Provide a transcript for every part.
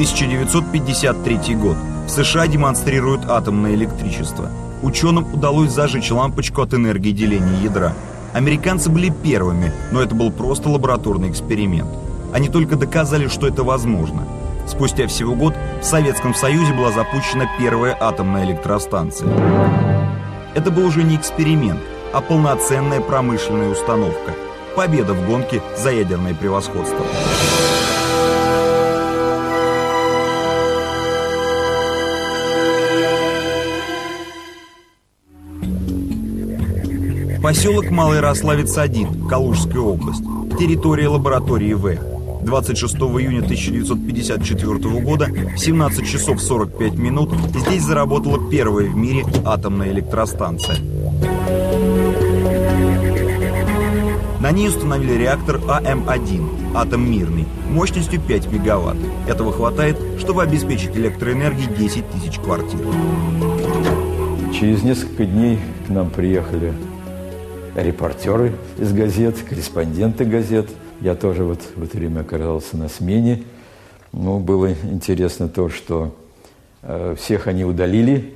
1953 год. В США демонстрируют атомное электричество. Ученым удалось зажечь лампочку от энергии деления ядра. Американцы были первыми, но это был просто лабораторный эксперимент. Они только доказали, что это возможно. Спустя всего год в Советском Союзе была запущена первая атомная электростанция. Это был уже не эксперимент, а полноценная промышленная установка. Победа в гонке за ядерное превосходство. Поселок Малый Рославец-1, Калужская область. Территория лаборатории В. 26 июня 1954 года в 17 часов 45 минут здесь заработала первая в мире атомная электростанция. На ней установили реактор АМ-1, атом мирный, мощностью 5 мегаватт. Этого хватает, чтобы обеспечить электроэнергией 10 тысяч квартир. Через несколько дней к нам приехали репортеры из газет, корреспонденты газет. Я тоже вот в это время оказался на смене. Ну, было интересно то, что э, всех они удалили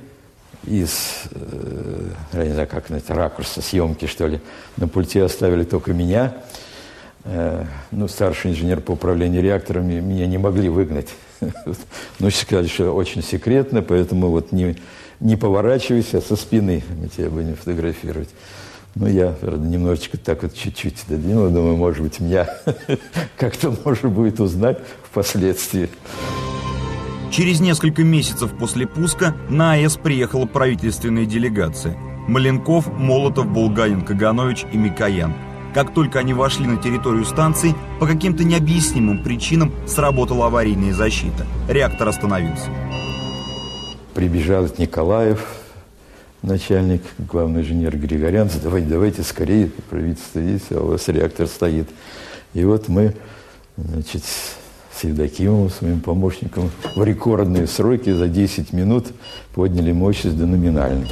из, э, я не знаю, как это, ракурса съемки, что ли. На пульте оставили только меня. Э, ну, старший инженер по управлению реакторами меня не могли выгнать. Ну, сказали, что очень секретно, поэтому вот не, не поворачивайся, со спины мы тебя будем фотографировать. Ну, я, немножечко так вот чуть-чуть додвинул, думаю, может быть, меня как-то можно будет узнать впоследствии. Через несколько месяцев после пуска на АЭС приехала правительственная делегация. Маленков, Молотов, Булганин, Каганович и Микоян. Как только они вошли на территорию станции, по каким-то необъяснимым причинам сработала аварийная защита. Реактор остановился. Прибежал Николаев, начальник, главный инженер Григорян, давайте, давайте скорее, правительство есть, а у вас реактор стоит. И вот мы, значит, с Евдокимовым, своим помощником, в рекордные сроки за 10 минут подняли мощность до номинальной.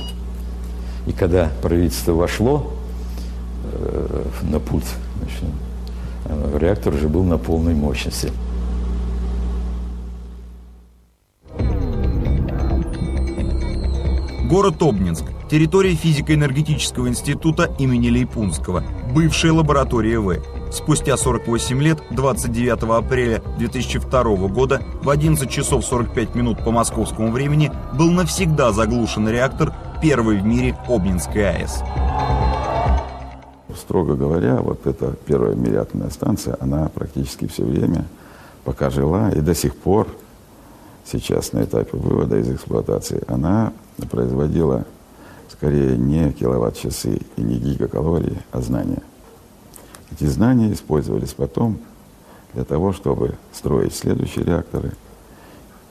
И когда правительство вошло э, на путь, значит, э, реактор уже был на полной мощности. Город Обнинск. Территория физико-энергетического института имени Лейпунского. Бывшая лаборатория В. Спустя 48 лет, 29 апреля 2002 года, в 11 часов 45 минут по московскому времени, был навсегда заглушен реактор первой в мире Обнинской АЭС. Строго говоря, вот эта первая в атомная станция, она практически все время, пока жила, и до сих пор, сейчас на этапе вывода из эксплуатации, она производила скорее не киловатт-часы и не гигакалории, а знания. Эти знания использовались потом для того, чтобы строить следующие реакторы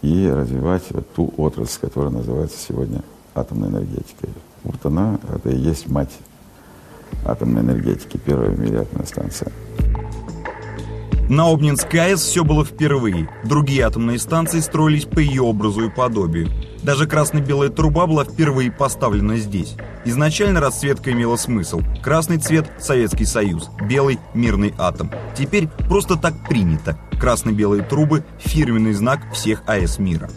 и развивать вот ту отрасль, которая называется сегодня атомной энергетикой. Вот она, это и есть мать атомной энергетики, первая в мире атомная станция. На Обнинской АЭС все было впервые. Другие атомные станции строились по ее образу и подобию. Даже красно-белая труба была впервые поставлена здесь. Изначально расцветка имела смысл. Красный цвет – Советский Союз, белый – мирный атом. Теперь просто так принято. Красно-белые трубы – фирменный знак всех АЭС мира.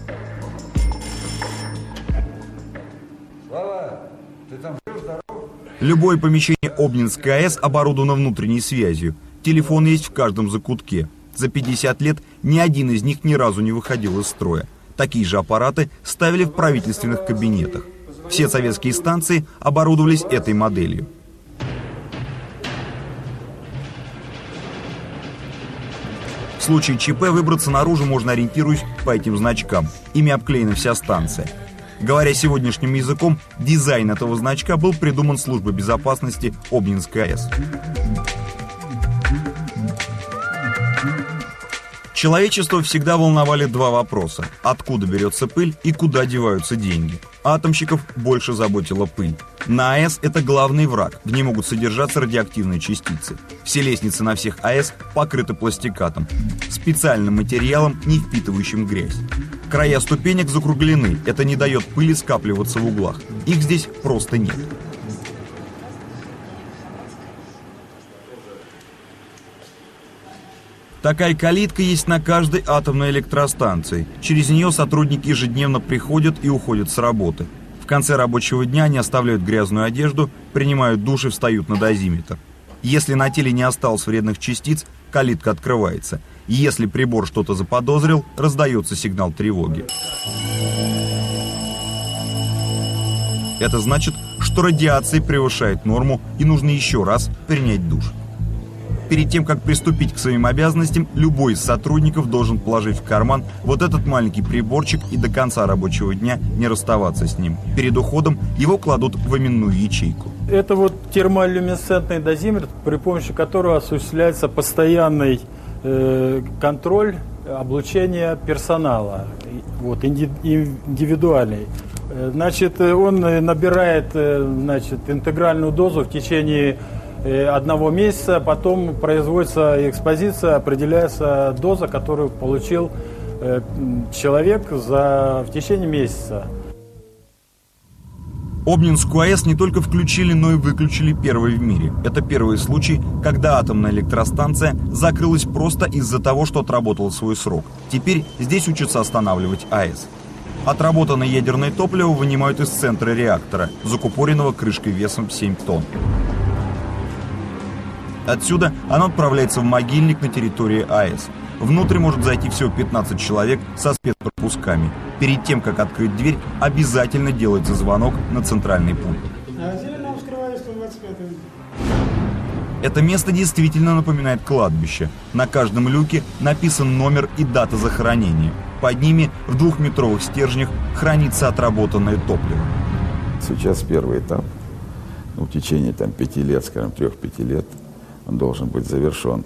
Любое помещение Обнинской АЭС оборудовано внутренней связью. Телефон есть в каждом закутке. За 50 лет ни один из них ни разу не выходил из строя. Такие же аппараты ставили в правительственных кабинетах. Все советские станции оборудовались этой моделью. В случае ЧП выбраться наружу можно ориентируясь по этим значкам. Ими обклеена вся станция. Говоря сегодняшним языком, дизайн этого значка был придуман службой безопасности Обнинской АЭС. Человечество всегда волновали два вопроса. Откуда берется пыль и куда деваются деньги? Атомщиков больше заботила пыль. На АЭС это главный враг, в ней могут содержаться радиоактивные частицы. Все лестницы на всех АЭС покрыты пластикатом, специальным материалом, не впитывающим грязь. Края ступенек закруглены, это не дает пыли скапливаться в углах. Их здесь просто нет. Такая калитка есть на каждой атомной электростанции. Через нее сотрудники ежедневно приходят и уходят с работы. В конце рабочего дня они оставляют грязную одежду, принимают душ и встают на дозиметр. Если на теле не осталось вредных частиц, калитка открывается. Если прибор что-то заподозрил, раздается сигнал тревоги. Это значит, что радиация превышает норму и нужно еще раз принять душ. Перед тем, как приступить к своим обязанностям, любой из сотрудников должен положить в карман вот этот маленький приборчик и до конца рабочего дня не расставаться с ним. Перед уходом его кладут в именную ячейку. Это вот термолюминесцентный дозиметр, при помощи которого осуществляется постоянный э, контроль облучения персонала, вот, индивидуальный. Э, значит, он набирает э, значит, интегральную дозу в течение Э, одного месяца, потом производится экспозиция, определяется доза, которую получил э, человек за, в течение месяца. Обнинскую АЭС не только включили, но и выключили первой в мире. Это первый случай, когда атомная электростанция закрылась просто из-за того, что отработала свой срок. Теперь здесь учатся останавливать АЭС. Отработанное ядерное топливо вынимают из центра реактора, закупоренного крышкой весом 7 тонн. Отсюда оно отправляется в могильник на территории АЭС. Внутрь может зайти всего 15 человек со спецпропусками. Перед тем, как открыть дверь, обязательно делается звонок на центральный пункт. Это место действительно напоминает кладбище. На каждом люке написан номер и дата захоронения. Под ними в двухметровых стержнях хранится отработанное топливо. Сейчас первый этап. Ну, в течение там, пяти лет, скажем, трех-пяти лет – должен быть завершен.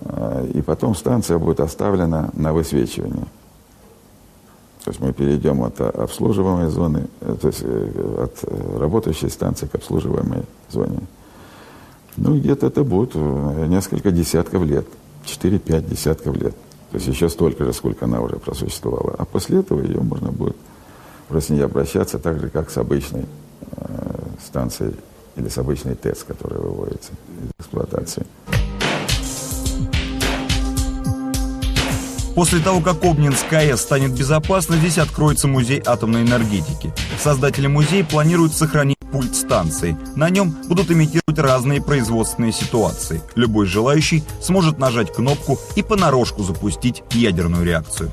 А, и потом станция будет оставлена на высвечивание. То есть мы перейдем от обслуживаемой зоны, э, то есть э, от э, работающей станции к обслуживаемой зоне. Ну, где-то это будет несколько десятков лет, 4-5 десятков лет. То есть еще столько же, сколько она уже просуществовала. А после этого ее можно будет просто не обращаться так же, как с обычной э, станцией или с обычной ТЭЦ, которая выводится эксплуатации. После того, как Обнинская АЭС станет безопасной, здесь откроется музей атомной энергетики. Создатели музея планируют сохранить пульт станции. На нем будут имитировать разные производственные ситуации. Любой желающий сможет нажать кнопку и понарошку запустить ядерную реакцию.